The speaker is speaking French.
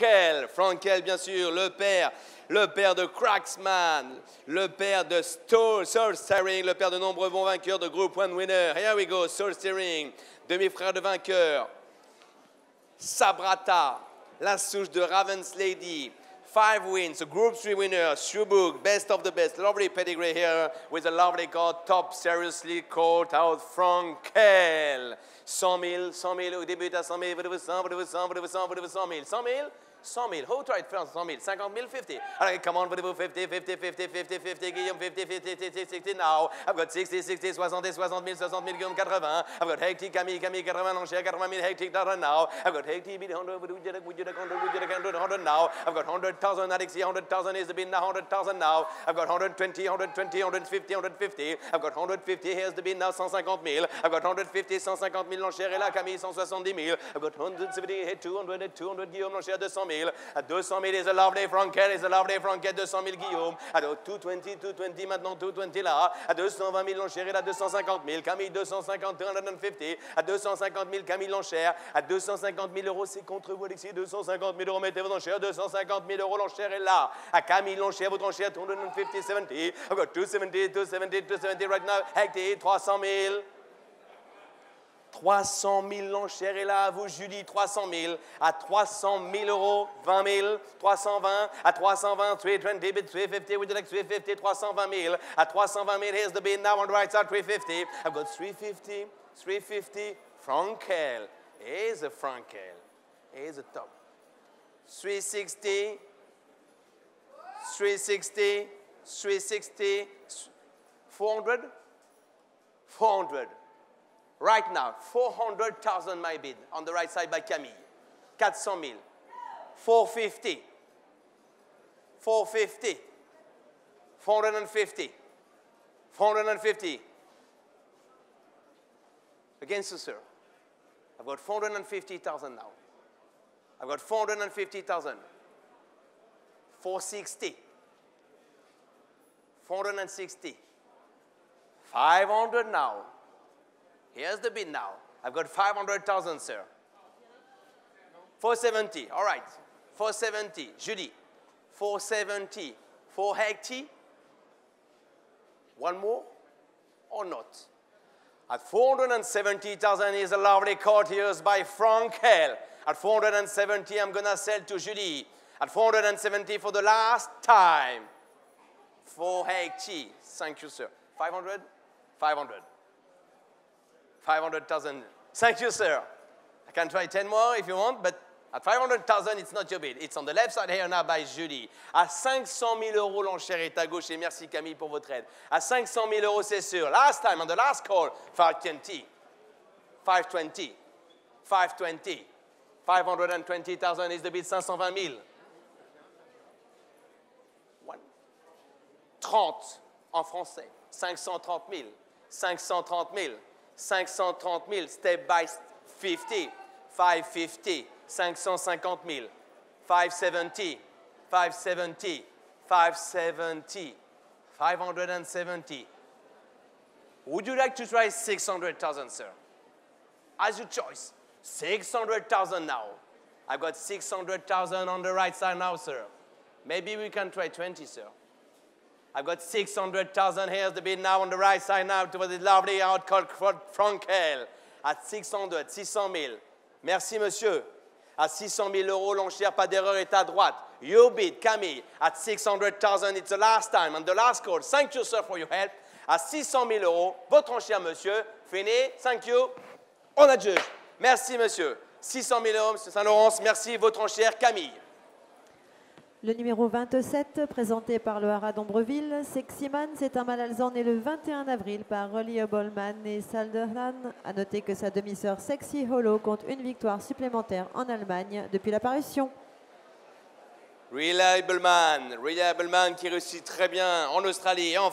Frankel. Frankel, bien sûr, le père, le père de Cracksman, le père de Soul Steering, le père de nombreux bons vainqueurs de Group One Winner. Here we go, Soul Steering, demi-frère de vainqueur. Sabrata, la souche de Ravens Lady. Five wins, Group 3 winner, Shubuk, best of the best. Lovely pedigree here with a lovely card, top seriously caught out Frankel. 100 000, 100 000, au début à 100 000, vous devez 100, vous devez 100, vous devez 100, vous devez 100 000. 100 000 100 000. Who tried first? 100 000. 50 000, 50. All right, come on, vous devez 50, 50, 50, 50, 50, Guillaume, 50, 50, 50, 60 now. I've got 60, 60, 60, 60 000, 60 000, Guillaume, 80. I've got Hectic, Camille, Camille, 80, l'enchère, 80 000, Hectic, Dara now. I've got Hectic, 100, would you like, would you like 100, would you like 100, 100 now. I've got 100,000, Alexi, 100,000 is the bin now, 100,000 now. I've got 120, 120, 150, 150. I've got 150, here's the bin now, 150 000. I've got 150, 150 000, l'enchère, et là, Camille, 170 000. I've got 170, 200, 200, Guillaume, l'enchère, 200 000. At 200 000 is a lovely Frankel, is a lovely Frankel, 200 000 Guillaume. À 220, 220, maintenant 220 là. À 220 000 l'enchère, et là, 250 000. Camille, 250, 250. À 250 000, Camille l'enchère. À 250 000 euros, c'est contre vous, Alexis. 250 000 euros, mettez votre enchère. 250 000 euros, l'enchère est là. À Camille l'enchère, votre enchère, 250, 70. I've got 270, 270, 270 right now. Hector, 300 000. 300 000 l'enchère est là vous, Julie, 300 000. À 300 000 euros, 20 000. 320, à 320, 320, bid 350, would you like 350, 320 000. À 320 000, here's the bid now on the right side, 350. I've got 350, 350, Frankel. Here's a Frankel. Here's a top. 360, 360, 360, 400, 400. Right now, 400,000 my bid on the right side by Camille. 400 000. 450. 450. 450. 450. Against you, sir. I've got 450,000 now. I've got 450,000. 460. 460. 500 now. Here's the bid now. I've got 500,000, sir. 470. All right. 470. Judy. 470. 480. One more or not? At 470,000 is a lovely here by Frank Hell. At 470, I'm to sell to Judy. At 470 for the last time. 480. Thank you, sir. 500? 500. 500,000. Thank you, sir. I can try 10 more if you want, but at 500,000, it's not your bid. It's on the left side here now by Judy. À 500 000 euros, l'enchère est à gauche, et merci Camille pour votre aide. À 500 000 euros, c'est sûr. Last time, on the last call, 520. 520. 520. 520,000 is the bid, 520 000. 1. 30 en français. 530 000. 530 000. 530 000, step by 50, 550, 550 000, 570, 570, 570, 570. Would you like to try 600,000, sir? As your choice. 600,000 now. I've got 600,000 on the right side now, sir. Maybe we can try 20, sir. I've got 600,000. Here's the bid now on the right side now to the lovely outcall Frankel at 600, 600 000. Merci, monsieur. À 600 000 euros, l'enchère, pas d'erreur, est à droite. Your bid, Camille, at 600,000. It's the last time and the last call. Thank you, sir, for your help. À 600 000 euros, votre enchère, monsieur. Fini. Thank you. On adjuge. Merci, monsieur. 600 000 euros, monsieur Saint-Laurence. Merci, votre enchère, Camille. Le numéro 27, présenté par le Haras d'Ombreville, Seximan, c'est un mâle alezan né le 21 avril par Rolly Bolman et Salderhan. A noter que sa demi-sœur Sexy Hollow compte une victoire supplémentaire en Allemagne depuis l'apparition. Reliable Man, Reliable Man qui réussit très bien en Australie et en